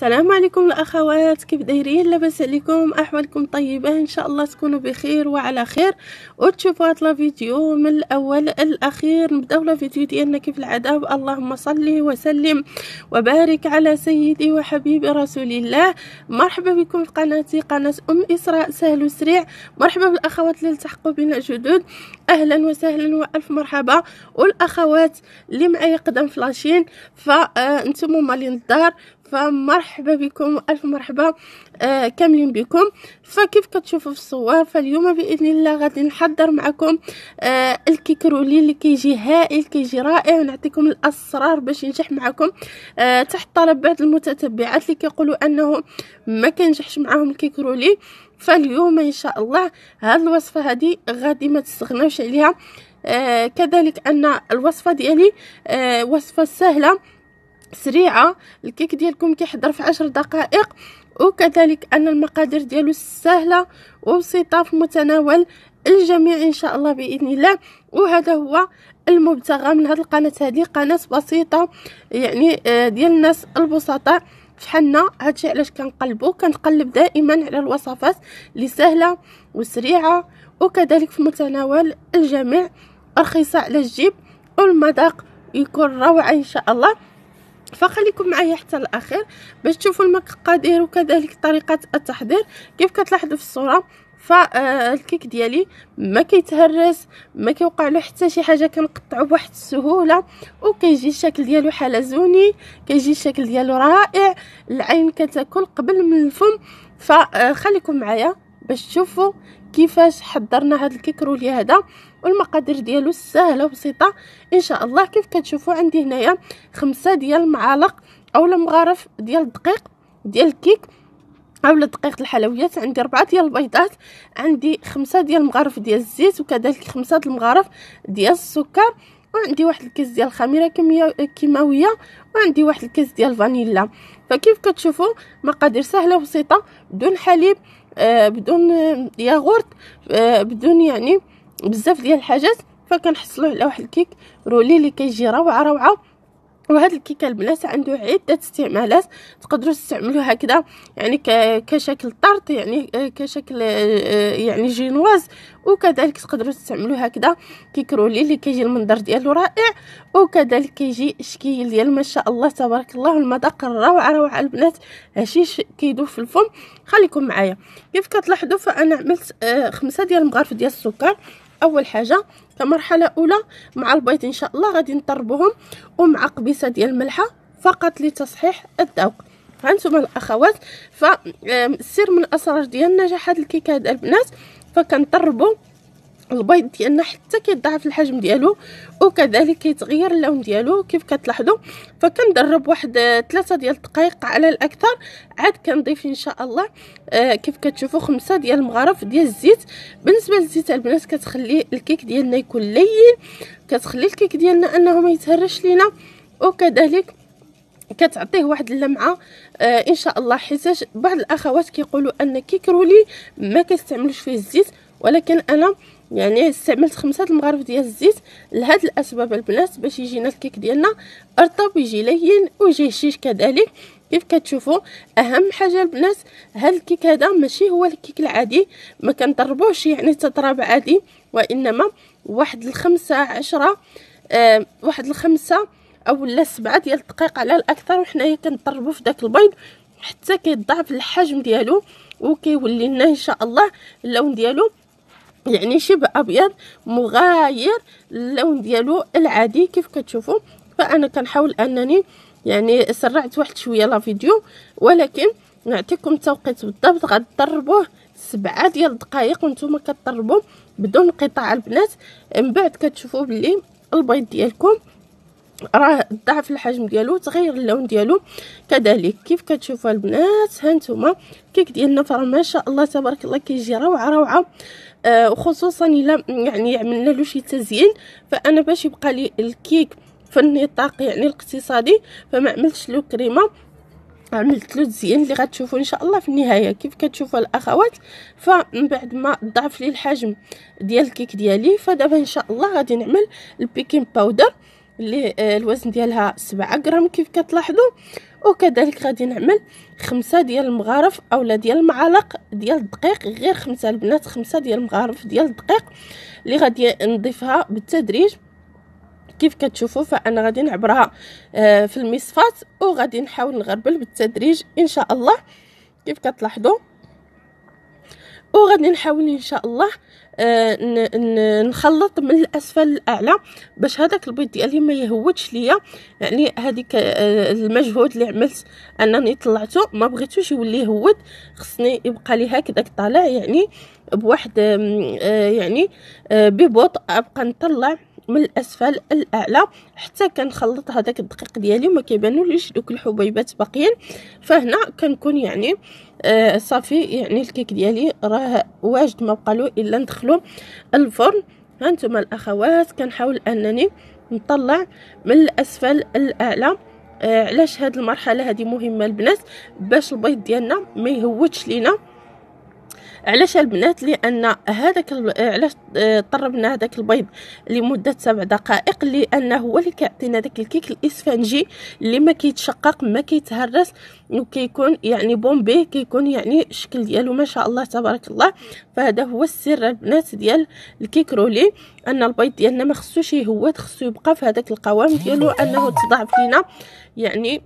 السلام عليكم الأخوات كيف دايرين؟ لاباس عليكم أحوالكم طيبة إن شاء الله تكونوا بخير وعلى خير. وتشوفوا هذا الفيديو من الأول للأخير؟ نبداو الفيديو ديالنا كيف العاده اللهم صل وسلم وبارك على سيدي وحبيبي رسول الله. مرحبا بكم في قناتي قناة أم إسراء سهل وسريع. مرحبا بالأخوات اللي التحقوا بنا جدد. أهلا وسهلا وألف مرحبا. والأخوات اللي معايا قدام فلاشين؟ فأنتم مالين الدار. فمرحبا بكم ألف مرحبا آه كاملين بكم. فكيف كتشوفوا في الصور؟ فاليوم بإذن الله غادي نحضر معكم آه ال cake roulé اللي كيجي هائل كيجي رائع. ونعطيكم الأسرار باش ينجح معكم آه تحت طلب بعض المتتبعات اللي كيقولوا أنه ما كنجحش معاهم ال cake roulé. فاليوم إن شاء الله هاد الوصفة هذه غادي ما تستغناوش عليها. آه كذلك أن الوصفة ديالي آه وصفة سهلة. سريعة الكيك ديالكم كيحضر في عشر دقائق. وكذلك أن المقادير ديالو سهلة وبسيطة في متناول الجميع إن شاء الله بإذن الله. وهذا هو المبتغى من هذه القناة. هذه قناة بسيطة يعني آه، ديال الناس البسطاء. فحنا هادشي علاش كنقلبو؟ كنقلب دائما على الوصفات اللي سهلة وسريعة. وكذلك في متناول الجميع رخيصة على الجيب. والمذاق يكون روعة إن شاء الله. فخليكم معايا حتى الأخير باش تشوفوا المقادير وكذلك طريقة التحضير. كيف كتلاحظوا في الصورة؟ فالكيك ديالي ما كيتهرس ما كيوقع له حتى شي حاجة كنقطعو بواحد السهولة وكيجي الشكل ديالو حلزوني كيجي الشكل ديالو رائع العين كتاكل قبل من الفم. فخليكم معايا باش تشوفوا كيفاش حضرنا هذا ال cake roulé هذا والمقادير ديالو سهلة وبسيطة إن شاء الله. كيف كتشوفوا عندي هنايا خمسة ديال المعالق اولا مغارف ديال الدقيق ديال الكيك اولا دقيق الحلويات. عندي أربعة ديال البيضات عندي خمسة ديال المغارف ديال الزيت وكذلك خمسة ديال المغارف ديال السكر وعندي واحد الكيس ديال الخميرة كيماوية وعندي واحد الكيس ديال الفانيلا فكيف كتشوفوا مقادير سهلة وبسيطة بدون حليب بدون ياغورت آه بدون يعني بزاف ديال الحاجات فكنحصلوا على واحد ال cake roulé اللي كيجي روعة روعة. وهذا الكيكة البنات عنده عدة استعمالات تقدروا تستعملوه هكذا يعني كشكل tarte يعني آه، كشكل آه، يعني جينواز وكذلك تقدروا تستعملوه هكذا كيكرولي اللي كيجي المنظر ديالو رائع وكذلك كيجي شكيل ديال ما شاء الله تبارك الله المذاق الروعة روعة البنات هشيش كيدوب في الفم. خليكم معايا. كيف كتلاحظوا فأنا عملت آه، خمسة ديال المغارف ديال السكر. أول حاجة كمرحلة أولى مع البيض إن شاء الله غادي نطربوهم ومع قبيصة ديال الملحة فقط لتصحيح الذوق. هانتوما الأخوات فالسر من اسرار ديال نجاح هذا الكيك هذا البنات فكنضربوا البيض ديالنا حتى كيضاعف الحجم ديالو وكذلك كيتغير اللون ديالو كيف كتلاحظوا. فكنضرب واحد ثلاثة ديال الدقائق على الأكثر. عاد كنضيف إن شاء الله آه كيف كتشوفوا خمسة ديال المغرف ديال الزيت. بالنسبة للزيت البنات كتخلي الكيك ديالنا يكون لين. كتخلي الكيك ديالنا أنه ما يتهرش لينا. وكذلك كتعطيه واحد اللمعة آه إن شاء الله. حيتاش بعض الأخوات كيقولوا أن cake roulé ما كيستعملوش فيه الزيت ولكن أنا يعني استعملت خمسة المغارف ديال الزيت لهاد الأسباب البنات باش يجينا الكيك ديالنا رطب ويجي لين ويجي هشيش كذلك. كيف كتشوفوا أهم حاجة البنات هاد الكيك هذا ماشي هو الكيك العادي ما كنضربوش يعني تضرب عادي وإنما واحد الخمسة عشرة آه واحد الخمسة أو لا سبعة ديال الدقائق على الأكثر وحنايا كنطربو في داك البيض حتى كيضاعف الحجم ديالو وكيولي لنا إن شاء الله اللون ديالو. يعني شبه أبيض مغاير اللون ديالو العادي كيف كتشوفوا فأنا كنحاول أنني يعني سرعت واحد شوية لا فيديو ولكن نعطيكم التوقيت بالضبط غتضربوه سبعة ديال الدقائق وأنتم كتضربوا بدون قطع البنات. من بعد كتشوفوا بلي البيض ديالكم راه ضعف الحجم ديالو تغير اللون ديالو. كذلك كيف كتشوفوا البنات هانتوما كيك ديالنا فرا ما شاء الله تبارك الله كيجي روعة روعة. وخصوصا إلا يعني عملنا له شي تزيين فأنا باش يبقى لي الكيك في النطاق يعني الاقتصادي فما عملتش له كريمة. عملت له تزيين اللي غتشوفوا إن شاء الله في النهاية. كيف كتشوفوا الأخوات؟ فمن بعد ما ضعف لي الحجم ديال الكيك ديالي فدابا إن شاء الله غادي نعمل ال baking powder اللي آه، الوزن ديالها سبعة غرام. كيف كتلاحظوا وكذلك غادي نعمل خمسة ديال المغارف اولا ديال المعالق ديال الدقيق غير خمسة البنات خمسة ديال المغارف ديال الدقيق اللي غادي نضيفها بالتدريج. كيف كتشوفوا فأنا غادي نعبرها آه، في المصفات وغادي نحاول نغربل بالتدريج إن شاء الله. كيف كتلاحظوا؟ وغادي نحاول إن شاء الله نخلط من الأسفل للاعلى باش هذاك البيض ديالي ما يهودش ليا. يعني هذيك آه المجهود اللي عملت أنني طلعته ما بغيتوش يولي يهود خصني يبقى لي هكذاك طالع يعني بواحد آه يعني آه ببطء أبقى نطلع. من الأسفل الأعلى حتى كنخلط هذاك الدقيق ديالي وما كيبانوليش دوك الحبيبات باقيين. فهنا كنكون يعني آه صافي يعني الكيك ديالي راه واجد ما بقالو إلا ندخلو الفرن. هانتوما الأخوات كنحاول أنني نطلع من الأسفل الأعلى. آه علاش هاد المرحلة هذه مهمة البنات باش البيض ديالنا ما يهوتش لينا. علاش البنات لأن هذاك علاش آه، طربنا هذاك البيض لمدة سبع دقائق لأنه هو اللي كيعطينا داك الكيك الإسفنجي اللي ما كيتشقق ما كيتهرس وكيكون يعني بومبي كيكون يعني الشكل ديالو ما شاء الله تبارك الله. فهذا هو السر البنات ديال الكيك رولي أن البيض ديالنا ما خصوش يهود خصو يبقى في هذاك القوام ديالو أنه تضاعف لينا يعني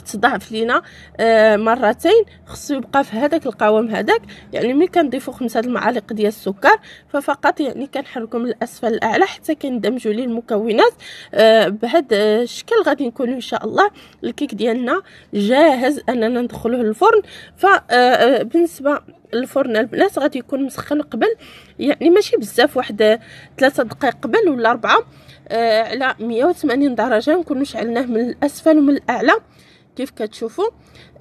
تضاعف لينا آه مرتين. خصو يبقى في هذاك القوام هذاك. يعني ملي كنضيفو خمسة المعالق ديال السكر ففقط يعني كنحركو من الأسفل الأعلى حتى كندمجو ليه المكونات. آه بهذا الشكل غادي نكونوا إن شاء الله الكيك ديالنا جاهز أننا ندخلوه للفرن. فبالنسبه آه، الفرن البنات غادي يكون مسخن قبل. يعني ماشي بزاف واحد ثلاثة دقائق قبل ولا أربعة. آه على 180 درجة نكونوا شعلناه من الأسفل ومن الأعلى. كيف كتشوفوا.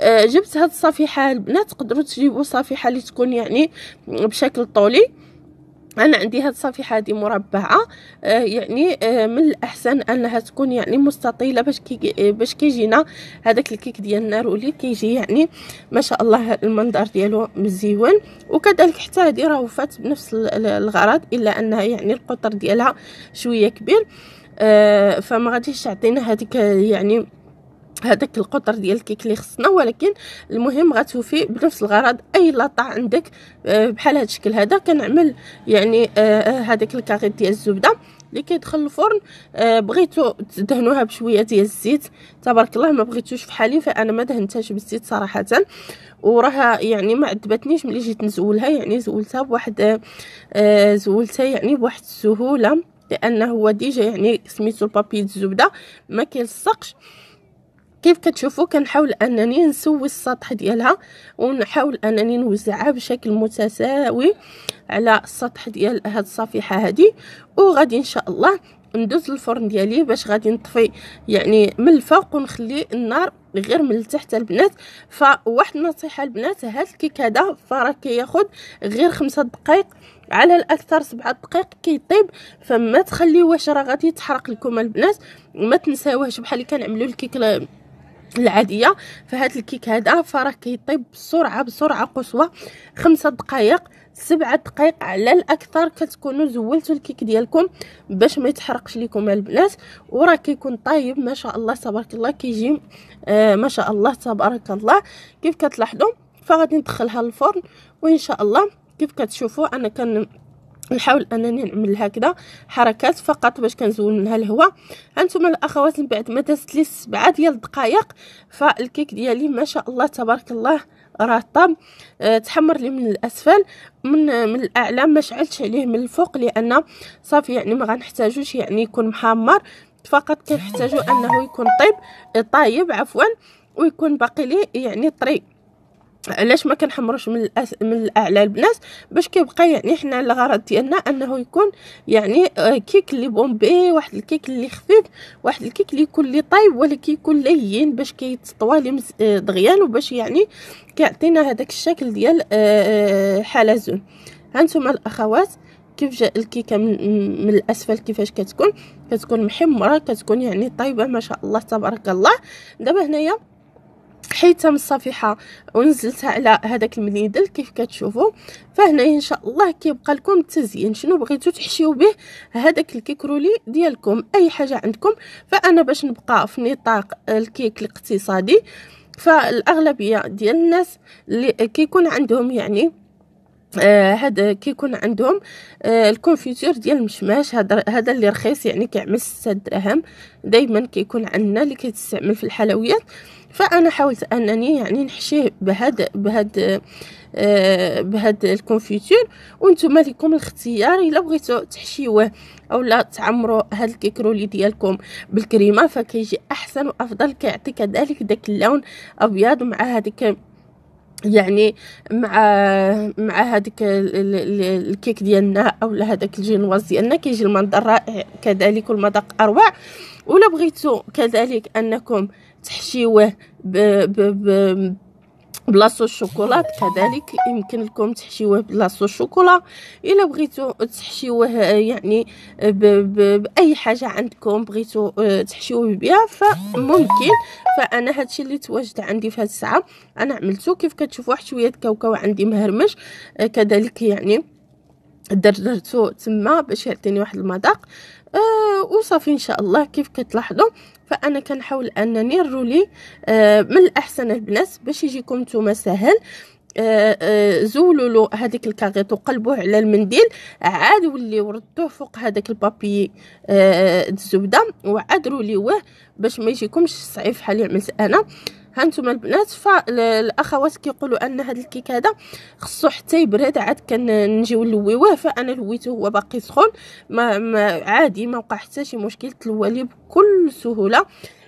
آه جبت هاد الصفيحة البنات تقدروا تجيبوا صفيحة اللي تكون يعني بشكل طولي. أنا عندي هاد الصفيحة هذه مربعة. آه يعني آه من الأحسن أنها تكون يعني مستطيلة باش كي باش كيجينا هذاك الكيك ديال النارولي كيجي يعني ما شاء الله المنظر ديالو مزيون. وكذلك حتى هذه راه وفات بنفس الغرض إلا أنها يعني القطر ديالها شوية كبير. فما غاديش تعطينا هذيك يعني هذاك القطر ديال الكيك اللي خصنا ولكن المهم غتوفي بنفس الغرض أي لاطا عندك آه، بحال هذا الشكل هذا. كنعمل يعني آه، آه، هذاك الكاغيط ديال الزبدة اللي كيدخل الفرن. بغيتو تدهنوها بشوية ديال الزيت. تبارك الله ما بغيتوش فحالي فأنا ما دهنتهاش بالزيت صراحة. وراها يعني ما عذبتنيش ملي جيت نزولها. يعني زولتها بواحد زولتها يعني بواحد السهولة لأنه هو ديجا يعني سميتو البابي الزبدة. ما كيلصقش. كيف كتشوفوا؟ كنحاول أنني نسوي السطح ديالها ونحاول أنني نوزعها بشكل متساوي على السطح ديال هاد الصفيحة هذه وغادي إن شاء الله ندوز الفرن ديالي باش غادي نطفي يعني من الفوق ونخلي النار غير من التحت البنات. فواحد النصيحة البنات هاد الكيك هذا فراه كياخد غير خمسة دقائق على الأكثر سبعة دقائق كيطيب فما تخليوهش راه غادي يتحرق لكم البنات. ما تنساوهش بحال اللي كنعملوا الكيك العادية. فهاد الكيك هذا فراه كيطيب بسرعة بسرعة قصوى. خمسة دقائق سبعة دقائق على الأكثر كتكونوا زولتوا الكيك ديالكم باش ما يتحرقش لكم البنات. وراه كيكون طايب ما شاء الله تبارك الله كيجي آه ما شاء الله تبارك الله. كيف كتلاحظوا فغادي ندخلها للفرن وإن شاء الله كيف كتشوفوا أنا كان نحاول أنني نعمل هكذا حركات فقط باش كنزول منها الهواء. هانتوما الأخوات من بعد ما دازت لي سبعة ديال الدقائق فالكيك ديالي ما شاء الله تبارك الله راه طاب أه تحمر لي من الأسفل من من الأعلى ما شعلتش عليه من الفوق لأن صافي يعني ما غنحتاجوش يعني يكون محمر. فقط كنحتاجو أنه يكون طيب طايب عفوا ويكون باقي لي يعني طري. علاش ما كنحمروش من الأس... من الأعلى البنات باش كيبقى يعني حنا الغرض ديالنا أنه يكون يعني آه، كيك اللي بومبي واحد الكيك اللي خفيف واحد الكيك اللي يكون لي طايب ولكن يكون لين باش كيتطوى لي آه، دغيان وباش يعني كيعطينا هذاك الشكل ديال آه، حلزون هانتوما الأخوات كيف جاء الكيكة من, من الأسفل كيفاش كتكون؟ كتكون محمرة كتكون يعني طيبة ما شاء الله تبارك الله. دابا هنايا حيتها من الصفيحة ونزلتها على هذاك المنيدل كيف كتشوفوا. فهنا إن شاء الله كيبقى لكم التزيين. شنو بغيتو تحشيو به؟ هذاك الكيكرولي ديالكم. أي حاجة عندكم. فأنا باش نبقى في نطاق الكيك الاقتصادي. فالأغلبية ديال الناس اللي كيكون عندهم يعني آه هذا كيكون عندهم آه ال confiture ديال المشماش هذا هذا اللي رخيص يعني كيعمل 6 دراهم. دائما كيكون عندنا اللي كيتستعمل في الحلويات. فأنا حاولت أنني يعني نحشيه بهذا بهذا آه بهذا ال confiture وأنتم لكم الاختيار إلا بغيتو تحشيوه أو لا تعمروا هاد الكيكرولي ديالكم بالكريمة فكيجي أحسن وأفضل. كيعطي كذلك داك اللون أبيض مع هذيك يعني مع مع هذيك الكيك ديالنا أو هذاك الجينواز ديالنا كيجي المنظر رائع. كذلك والمذاق أروع. ولا بغيتو كذلك أنكم تحشيوه ب ب ب بلاصو الشوكولات كذلك. يمكن لكم تحشيوه بلاصو الشوكولا إلا بغيتو تحشيوه يعني ب ب بأي حاجة عندكم بغيتو آه، تحشيوه بها فممكن. فأنا هادشي اللي تواجد عندي في هاد الساعة. أنا عملته كيف كتشوفوا واحد شوية كاوكاو عندي مهرمش. آه، كذلك يعني درجرته تما باش يعطيني واحد المذاق. آه وصافي إن شاء الله كيف كتلاحظوا. فأنا كنحاول أنني نرولي آه من الأحسن البنات باش يجيكم نتوما سهل آه آه زولوا له هذيك الكاغيط وقلبوه على المنديل عاد وليو ردوه فوق هذاك البابي آه الزبدة وعاد روليوه باش ما يجيكمش صعيب بحال اللي عملت أنا هانتوما البنات فالاخوات كيقولوا أن هذا الكيك هذا خصو حتى يبرد عاد كنجيو نلويوه فأنا لويته هو باقي سخون. ما, ما عادي ما وقع حتى شي مشكل تلوالي بكل سهولة.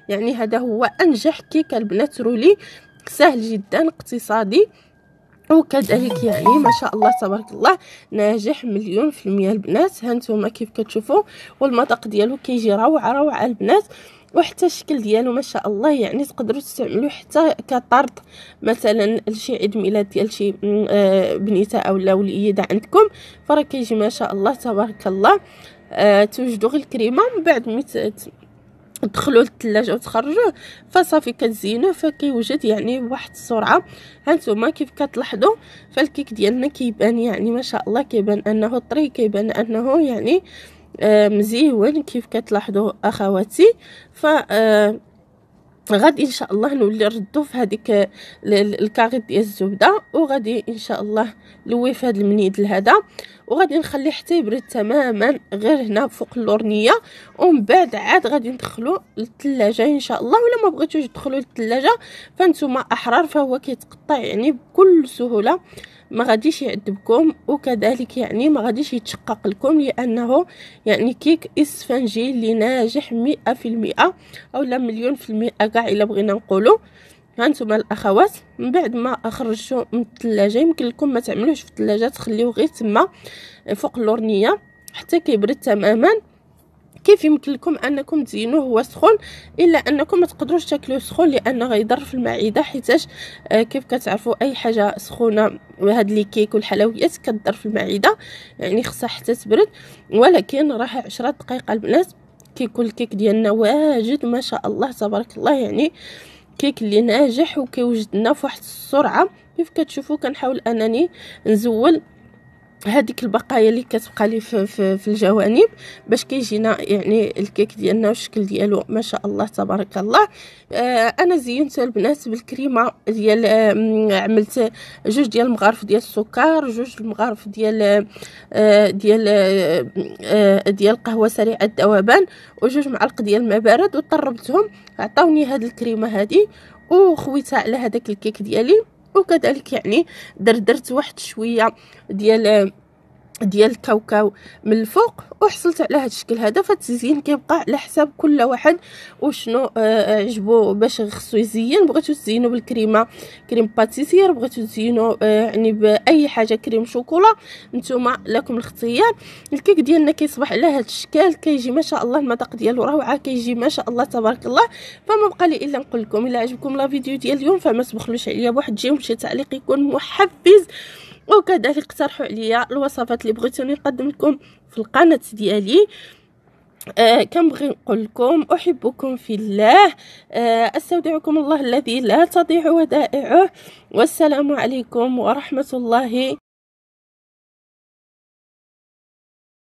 يعني هذا هو أنجح كيك البنات رولي سهل جدا اقتصادي وكذلك يعني ما شاء الله تبارك الله ناجح مليون في المية البنات. هانتوما كيف كتشوفوا؟ والمذاق ديالو كيجي روعة روعة البنات. وحتى الشكل ديالو ما شاء الله يعني تقدروا تستعملوه حتى كطرد. مثلا لشي عيد ميلاد ديال شي آه، بنيته أو لا وليدة عندكم فراه كيجي ما شاء الله تبارك الله. آه توجدوا غير الكريمة من بعد ميت تدخلوا للثلاجه وتخرجوه فصافي كتزينوه فكيوجد يعني بواحد السرعة. هانتوما كيف كتلاحظوا فالكيك ديالنا كيبان يعني ما شاء الله كيبان أنه طري كيبان أنه يعني آه مزيون كيف كتلاحظوا أخواتي. ف آه غادي إن شاء الله نولي نردو في هذيك الكاغيط ديال الزبدة وغادي إن شاء الله نلوي في هذا المنيدل هذا وغادي نخليه حتى يبرد تماما غير هنا فوق اللورنيه ومن بعد عاد غادي ندخلو للثلاجه إن شاء الله. ولا ما بغيتوش تدخلوا للثلاجه فانتم أحرار فهو كيتقطع يعني بكل سهولة. ما غاديش يعذبكم وكذلك يعني ما غاديش يتشقق لكم لأنه يعني كيك اسفنجي اللي ناجح مئة في المئة أو لا مليون في المئة كاع إلا بغينا نقولوا هانتوما الأخوات من بعد ما خرجتو من الثلاجه يمكن لكم ما تعملوش في الثلاجه تخليوه غير تما فوق اللورنيه حتى كيبرد تماما. كيف يمكن لكم أنكم تزينوه هو سخون إلا أنكم ما تقدروش تاكلوه سخون لأنه غيضر في المعدة حيتاش آه كيف كتعرفوا أي حاجة سخونة وهاد لي كيك والحلويات كتضر في المعدة يعني خصها حتى تبرد. ولكن راه 10 دقائق البنات كيكون الكيك ديالنا واجد ما شاء الله تبارك الله يعني كيك اللي ناجح وكيوجد لنا فواحد السرعة. كيف كتشوفوا كنحاول أنني نزول هذيك البقايا اللي كتبقى لي في, في, في الجوانب باش كيجينا يعني الكيك ديالنا والشكل ديالو ما شاء الله تبارك الله. آه أنا زينت البنات بالكريمة ديال آه عملت جوج ديال المغارف ديال السكر جوج المغارف ديال آه ديال آه, ديال قهوة سريعة الذوبان وجوج معالق ديال الماء بارد وطربتهم عطاوني هاد الكريمة هادي وخويتها على هذاك الكيك ديالي. وكذلك يعني دردرت واحد شوية ديال ديال الكاوكاو. من الفوق وحصلت على هذا الشكل هذا فالتزيين كيبقى على حساب كل واحد وشنو آه عجبو باش خصو يزين. بغيتو تزينو بالكريمة كريم باتيسير. بغيتو تزينو آه يعني بأي حاجة كريم شوكولا. نتوما لكم الاختيار. الكيك ديالنا كيصبح على هذا الشكل. كيجي ما شاء الله المذاق ديالو روعة. كيجي ما شاء الله تبارك الله. فما بقى لي إلا نقول لكم إلا عجبكم لا فيديو ديال اليوم فما تبخلوش عليا بواحد جيم شي تعليق يكون محفز. وكذلك اقترحوا عليا الوصفات اللي بغيتوني نقدم لكم في القناة ديالي. آه كنبغي نقول لكم أحبكم في الله. آه أستودعكم الله الذي لا تضيع ودائعه. والسلام عليكم ورحمة الله